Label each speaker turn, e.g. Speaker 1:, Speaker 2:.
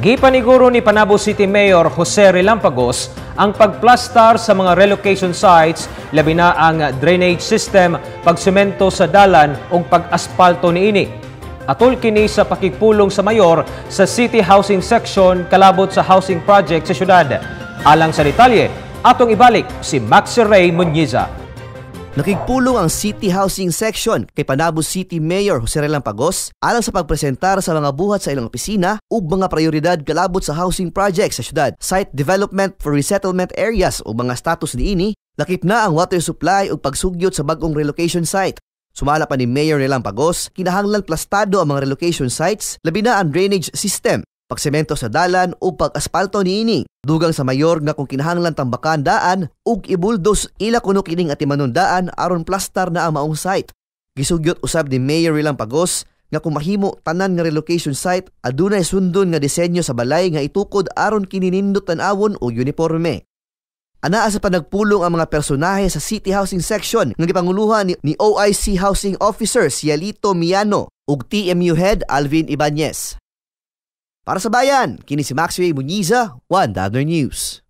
Speaker 1: Gipaniguro ni Panabo City Mayor Jose Relampagos ang pagplastar sa mga relocation sites, labi na ang drainage system, pagsemento sa dalan ug pag-aspalto niini. Atol kini sa pakigpulong sa mayor sa City Housing Section kalabot sa housing project sa syudad. Alang sa detalye, atong ibalik si Max Ray Muniza.
Speaker 2: Nakigpulong ang City Housing Section kay Panabo City Mayor Jose Relampagos alang sa pagpresentar sa mga buhat sa ilang opisina ug mga prioridad kalabot sa housing projects sa syudad, site development for resettlement areas o mga status niini, lakip na ang water supply ug pagsugyot sa bagong relocation site. Sumala pa ni Mayor Relampagos, kinahanglan plastado ang mga relocation sites, labi na ang drainage system, pagsemento sa dalan o pag-aspalto niini. Dugang sa mayor nga kung kinahanglan tambakan daan ug ibuldos ila kuno kining atimanon daan aron plastar na ang maong site. Gisugyot usab ni Mayor Relampagos nga kung mahimo tanan nga relocation site adunay sundon nga disenyo sa balay nga itukod aron kininindot tan-awon o uniforme. Anaa sa panagpulong ang mga personahe sa City Housing Section nga gipanguluhan ni, ni OIC Housing Officer si Alito Miano ug TMU Head Alvin Ibanez. Para sa bayan, kini si Maxwell Muniza, One Dagger News.